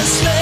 restless.